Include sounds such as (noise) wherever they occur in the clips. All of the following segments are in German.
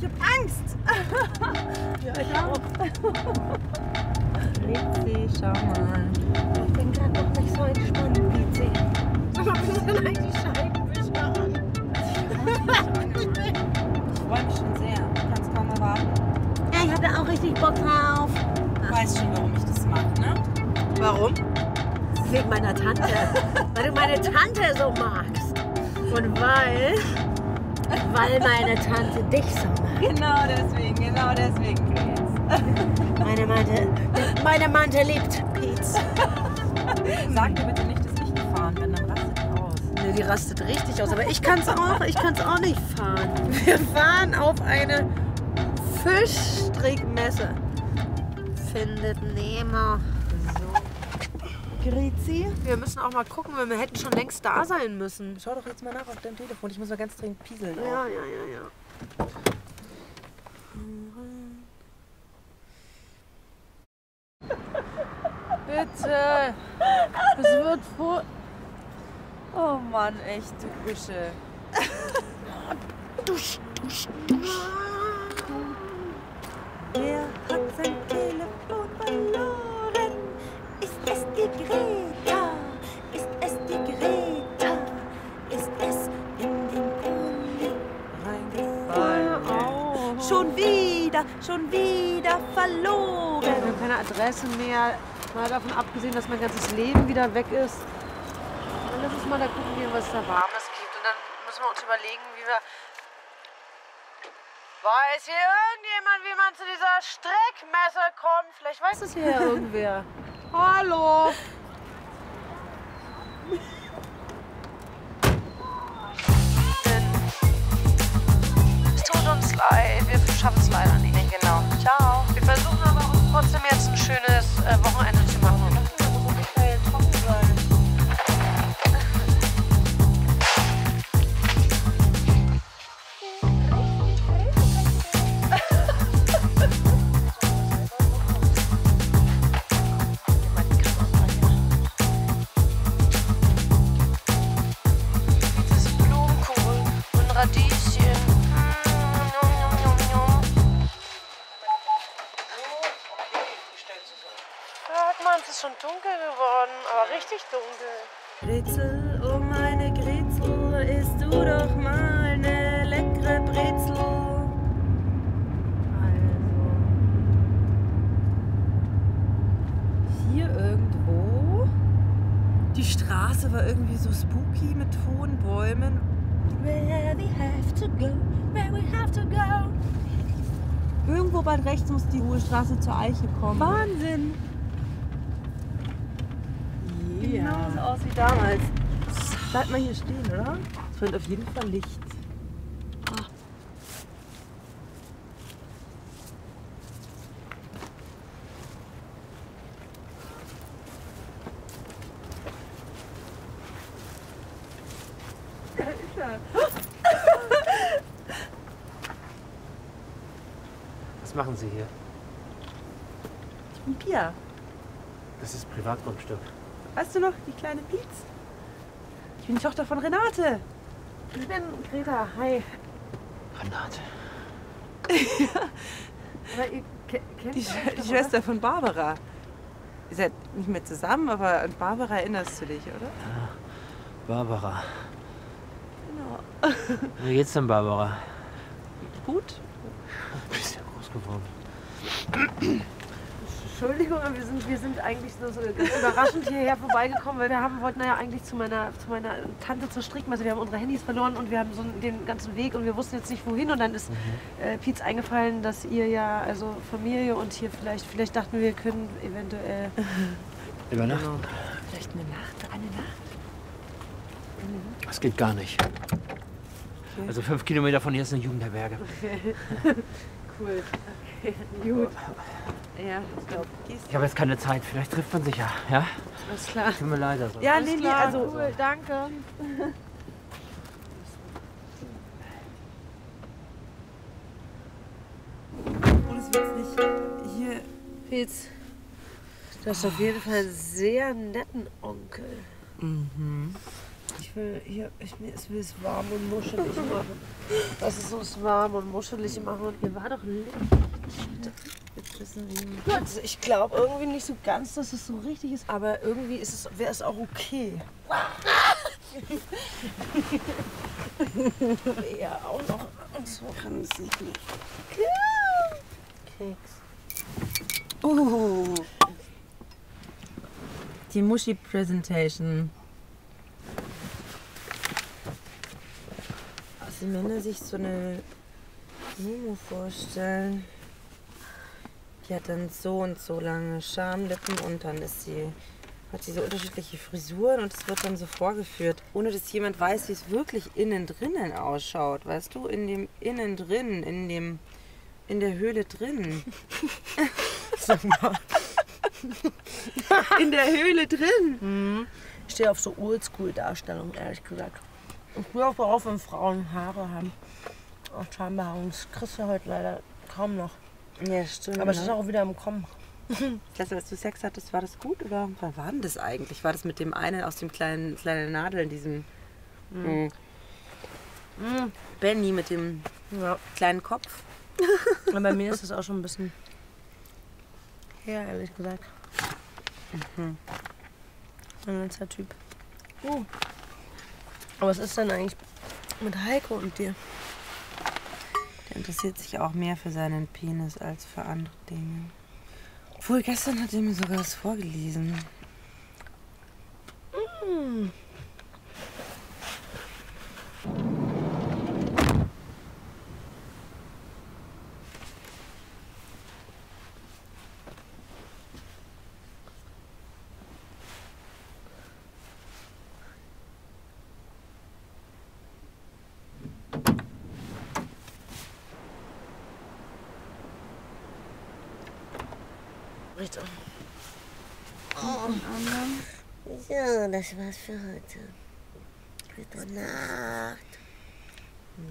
Ich hab Angst. ja, ich auch. Lizi, schau mal. Ich bin gerade noch nicht so entspannt, mal, bist du denn eigentlich Scheibenwischer richtig Bock drauf. Du weißt schon, warum ich das mache, ne? Warum? Wegen meiner Tante. weil du meine Tante so magst. Und weil. Weil meine Tante dich so mag. Genau deswegen, genau deswegen, Grace. Meine Mante. Meine Mante liebt Pietz. Sag dir bitte nicht, dass ich gefahren bin, dann rastet die aus. Nee, die rastet richtig aus. Aber ich kann's auch. Ich kann's auch nicht fahren. Wir fahren auf eine Fischstrickmesse. Findet Nemo. Grizi? Wir müssen auch mal gucken, weil wir hätten schon längst da sein müssen. Schau doch jetzt mal nach auf deinem Telefon. Ich muss mal ganz dringend pieseln. Ja, ja, ja, ja. Bitte. Es wird vor. Oh Mann, echt, du Büsche. (laughs) Dusch, dusch, dusch. Wer hat sein Telefon verloren? Ist es die Greta? Ist es die Greta? Ist es in den Uli reingefallen? Schon wieder, schon wieder verloren. Wir haben keine Adresse mehr. Mal davon abgesehen, dass mein ganzes Leben wieder weg ist. Dann lass uns mal da gucken gehen, was da Warmes gibt. Und dann müssen wir uns überlegen, wie wir. Weiß hier irgendjemand, wie man zu dieser Streckmesse kommt? Vielleicht weiß es hier irgendwer. (laughs) Hallo! Es tut uns leid, wir schaffen es leider nicht. Genau. Ciao. Wir versuchen aber trotzdem jetzt ein schönes äh, Wochenende Brezel, oh meine Grezel, isst du doch mal eine leckere Brezel. Also. Hier irgendwo. Die Straße war irgendwie so spooky mit hohen Bäumen. Where we have to go, where we have to go. Irgendwo bald rechts muss die hohe Straße zur Eiche kommen. Wahnsinn! Genauso aus wie damals. Bleib mal hier stehen, oder? Es brennt auf jeden Fall Licht. (laughs) Was machen Sie hier? Ich bin Pia. Das ist Privatgrundstück. Weißt du noch, die kleine Pietz? Ich bin die Tochter von Renate. Ich bin Greta, hi. Renate. (laughs) Aber ihr ke- kennt Die, Sch- die Schwester von Barbara. Ihr seid nicht mehr zusammen, aber an Barbara erinnerst du dich, oder? Barbara. Genau. (laughs) Wie geht's denn, Barbara? Gut. Bist ja groß geworden. (clears throat) Entschuldigung, aber wir sind, wir sind eigentlich so, so ganz überraschend hierher vorbeigekommen, weil wir haben, wollten ja eigentlich zu meiner, zu meiner Tante zur Strickmesse. Wir haben unsere Handys verloren und wir haben so den ganzen Weg und wir wussten jetzt nicht wohin. Und dann ist äh, Pietz eingefallen, dass ihr ja, also Familie und hier vielleicht, vielleicht dachten wir, wir können eventuell. (laughs) Übernachten? Vielleicht eine Nacht, eine Nacht. Das geht gar nicht. Also fünf Kilometer von hier ist eine Jugendherberge. (laughs) Cool. Okay, gut. Ja, ich glaube, Ich habe jetzt keine Zeit, vielleicht trifft man sich ja, ja? Alles klar. Tut mir leid. Also. Ja, Alles Lili, klar, also cool, danke. Und es wird's nicht hier. Fitz, du hast oh. auf ah. jeden Fall einen sehr netten Onkel. Mhm. Ich will hier, ich, mir ist, es warm und muschelig machen. Das ist uns warm und muschelig machen. Hier war doch Licht. Jetzt wissen wir. Also ich glaube irgendwie nicht so ganz, dass es so richtig ist, aber irgendwie ist es, wäre es auch okay. (laughs) ja, auch noch. Und so kann es nicht mehr. Keks. Oh. Die Muschi Presentation. Also wenn er sich so eine Mumu vorstellen, die hat dann so und so lange Schamlippen und dann ist sie, hat sie so unterschiedliche Frisuren und es wird dann so vorgeführt, ohne dass jemand weiß, wie es wirklich innen drinnen ausschaut, weißt du, in dem innen drin, in dem, in der Höhle drin. (laughs) in der Höhle drin. Ich stehe auf so Oldschool-Darstellungen, ehrlich gesagt. Ich bin auch darauf, wenn Frauen Haare haben. Auch Schambehaarung. Das kriegst du heute leider kaum noch. Ja, stimmt. Aber es ist ne? auch wieder im Kommen. (laughs) Klasse, als du Sex hattest, war das gut oder wann war denn das eigentlich? War das mit dem einen aus dem kleinen kleinen Nadel in diesem mm. Benny mit dem Ja. kleinen Kopf? (laughs) Aber bei mir ist (laughs) es auch schon ein bisschen her, ehrlich gesagt. Ein letzter Typ. Oh. Aber was ist denn eigentlich mit Heiko und dir? Interessiert sich auch mehr für seinen Penis als für andere Dinge. Obwohl, gestern hat er mir sogar was vorgelesen. Richtig. So, das war's für heute. Gute Nacht. Du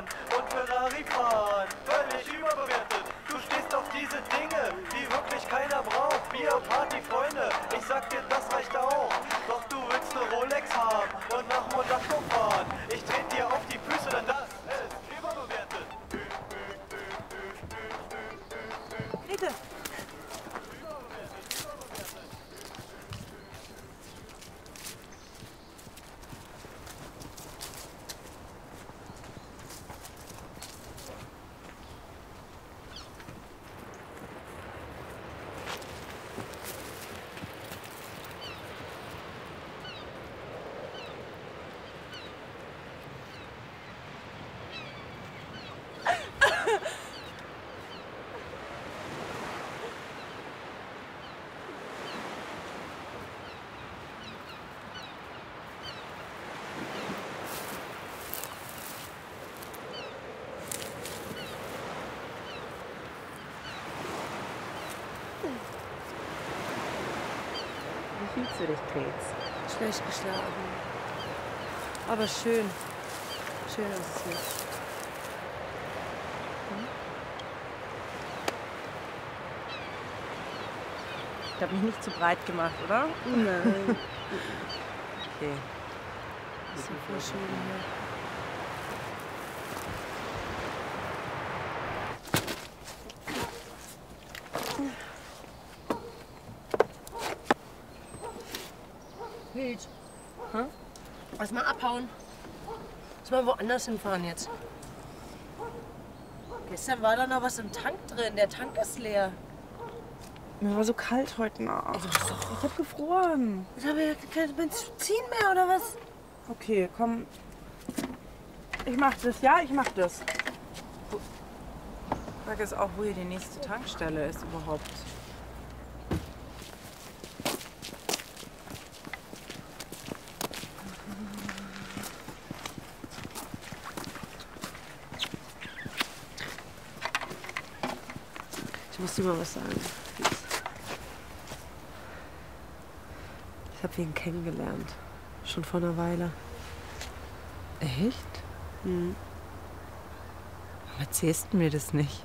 dran und Ferrari fahren, völlig überbewertet. Du stehst auf diese Dinge, die wirklich keiner braucht. Bier, Party, Freunde, ich sag dir, das reicht auch. Doch du willst eine Rolex haben und nach Monaco fahren. Ich tret dir auf die Füße, denn das ist überbewertet. Bitte. Pilz? Schlecht geschlafen. Aber schön. Schön ist es hier. Ich habe mich nicht zu breit gemacht, oder? Nein. (laughs) Okay. ist ja voll schön hier. Lass mal abhauen. Lass mal woanders hinfahren jetzt. Gestern war da noch was im Tank drin. Der Tank ist leer. Mir war so kalt heute Nacht. Ich hab gefroren. Jetzt haben wir ja kein Benzin mehr, oder was? Okay, komm. Ich mach das, ja, ich mach das. Frage ist auch, wo hier die nächste Tankstelle ist überhaupt. Dir mal was sagen. Ich habe ihn kennengelernt. Schon vor einer Weile. Echt? Mhm. Warum erzählst du mir das nicht?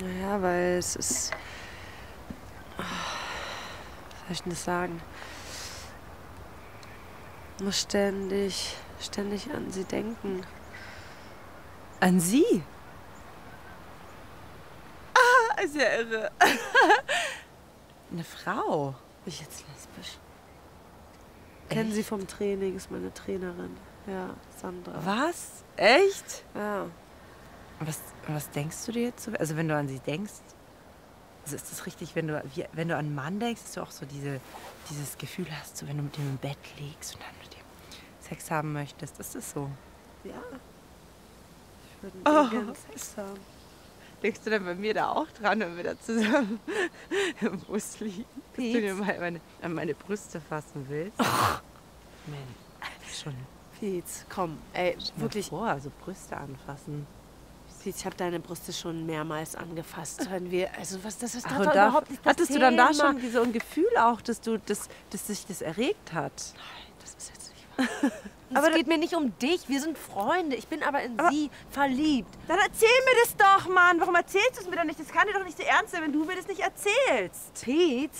Naja, weil es ist. Ah, Was soll ich denn das sagen? Ich muss ständig, ständig an sie denken. An sie? Ist ja irre. (laughs) Eine Frau. Bin ich jetzt lesbisch? Kennen Sie vom Training, ist meine Trainerin. Ja, Sandra. Was? Echt? Ja. Was, was denkst du dir jetzt? so? Also wenn du an sie denkst, also ist das richtig, wenn du, wie, wenn du an einen Mann denkst, dass du auch so diese, dieses Gefühl hast, so wenn du mit dem im Bett liegst und dann mit dem Sex haben möchtest. Ist das so? Ja. Ich würde oh. gerne Sex haben. Denkst du dann bei mir da auch dran, wenn wir da zusammen (laughs) im Bus liegen? Dass du dir mal meine, an meine Brüste fassen willst? Mensch, schon Pietz, komm. Ey, wirklich wirklich. vor, also Brüste anfassen. Pietz, ich habe deine Brüste schon mehrmals angefasst. Hören wir. Also, was das ist doch und da, überhaupt nicht das hattest du dann da Thema. schon so ein Gefühl auch, dass du das, dass sich das erregt hat? Das ist jetzt. Aber es geht mir nicht um dich. Wir sind Freunde. Ich bin aber in sie verliebt. Dann erzähl mir das doch, Mann. Warum erzählst du es mir dann nicht? Das kann dir doch nicht so ernst sein, wenn du mir das nicht erzählst. Pete,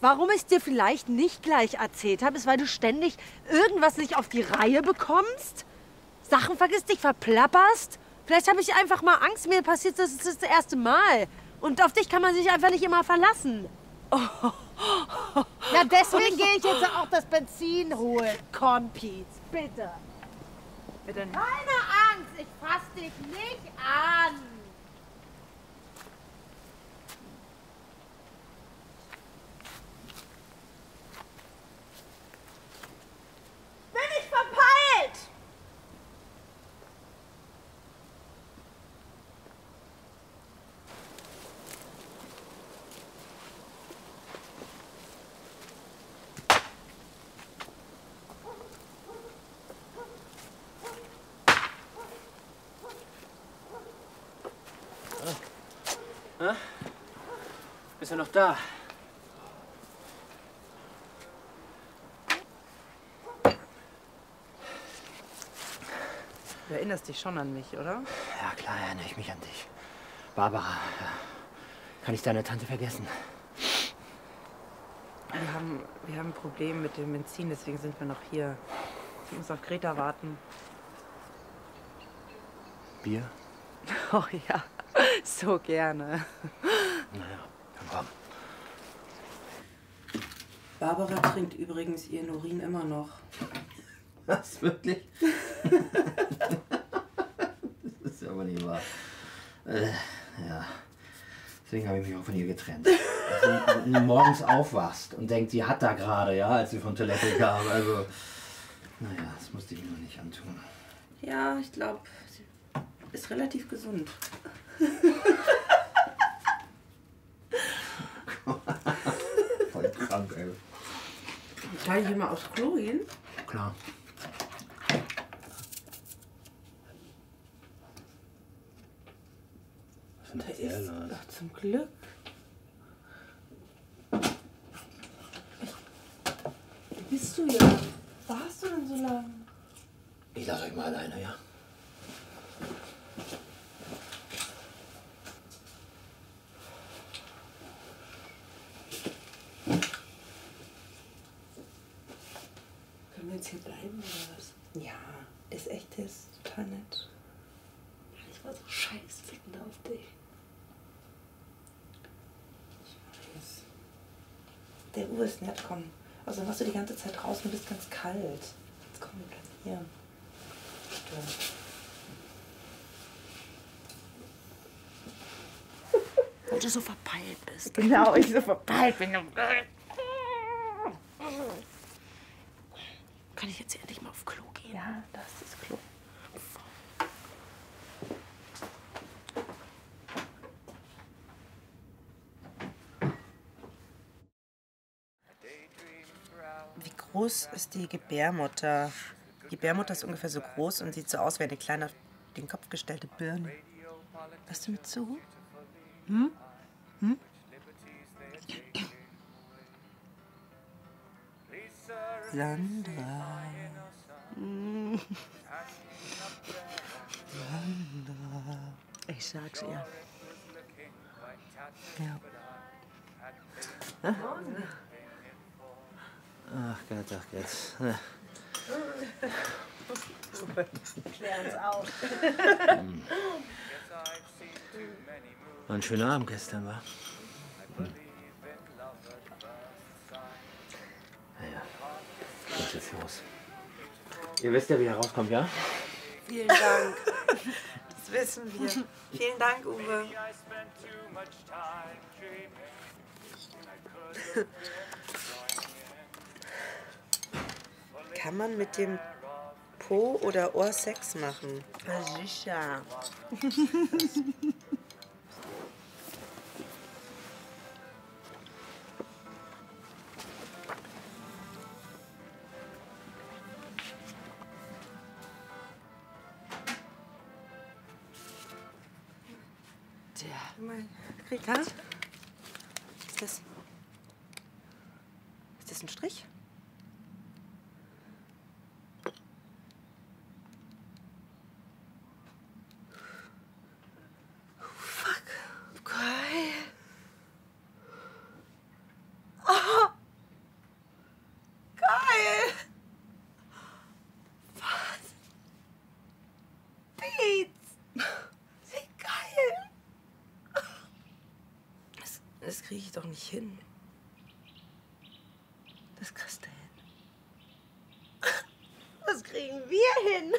warum ich es dir vielleicht nicht gleich erzählt habe, ist, weil du ständig irgendwas nicht auf die Reihe bekommst, Sachen vergisst, dich verplapperst. Vielleicht habe ich einfach mal Angst, mir passiert das, das ist das erste Mal. Und auf dich kann man sich einfach nicht immer verlassen. Ja, deswegen gehe ich jetzt auch das Benzin holen. Komm, Pete, bitte. Bitte nicht. Keine Angst, ich fass dich nicht an. Bin ich verpeilt? Bist du noch da? Du erinnerst dich schon an mich, oder? Ja, klar erinnere ich mich an dich. Barbara, kann ich deine Tante vergessen? Wir haben, wir haben ein Problem mit dem Benzin, deswegen sind wir noch hier. Ich muss auf Greta warten. Bier? (laughs) Oh ja, so gerne. Naja, dann komm. Barbara trinkt übrigens ihren Urin immer noch. Was, wirklich? das ist ja aber nicht wahr. Äh, ja. Deswegen habe ich mich auch von ihr getrennt. Dass sie morgens aufwachst und denkt, sie hat da gerade, ja, als sie von Toilette kam. Also, naja, das musste ich mir noch nicht antun. Ja, ich glaube, sie ist relativ gesund. Voll krank, ey. Kann ich hier mal aufs Klo gehen? Klar. Was ist denn Da ist? Ach, zum Glück. Wo bist du ja? Warst du denn so lange? Ich lasse euch mal alleine, ja? Können wir jetzt hier bleiben oder was? Ja, ist echt ist total nett. Ich war so scheiß wütend auf dich. Der Uwe ist nett, komm. Außerdem warst du die ganze Zeit draußen und bist ganz kalt. Jetzt komm, wir bleiben hier. Stimmt. (laughs) Weil du so verpeilt bist. Genau, ich so verpeilt bin. Kann ich jetzt endlich mal auf Klo gehen? Ja, das ist Klo. Wie groß ist die Gebärmutter? Die Gebärmutter ist ungefähr so groß und sieht so aus wie eine kleine auf den Kopf gestellte Birne. Hörst du mir zu? Hm? Hm? Sandra. Ich sag's ihr. Ja. Ach Gott, ach Gott. Äh, Klär uns auf. War ein schöner Abend gestern, war? Hm. Naja, ich muss jetzt los. Ihr wisst ja, wie ihr rauskommt, ja? Vielen Dank. Das wissen wir. Vielen Dank, Uwe. Kann man mit dem Po oder Ohr Sex machen? Sicher. Krieg das? Ist das. Ist das ein Strich? Fuck. Geil. Oh. Geil. Was? Beats. Wie geil. Das, das kriege ich hin. Das kriegst du hin. (laughs) Das kriegen wir hin.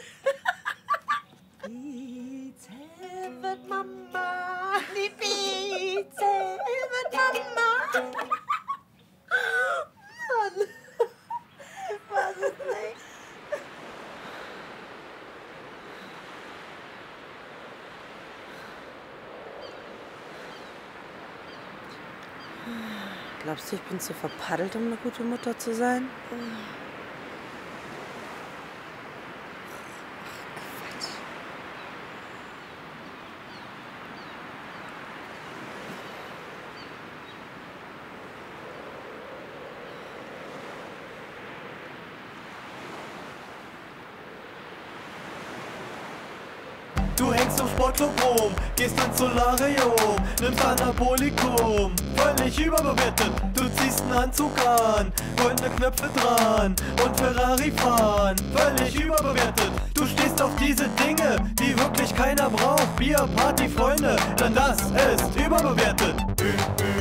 Du, ich bin zu verpaddelt, um eine gute Mutter zu sein? Du hängst auf Sportclub gehst ins Solarium, nimmst Anabolikum, völlig überbewertet. Du ziehst einen Anzug an, goldene Knöpfe dran und Ferrari fahren, völlig überbewertet. Du stehst auf diese Dinge, die wirklich keiner braucht. Bier, Party, Freunde, denn das ist überbewertet. Ü, ü.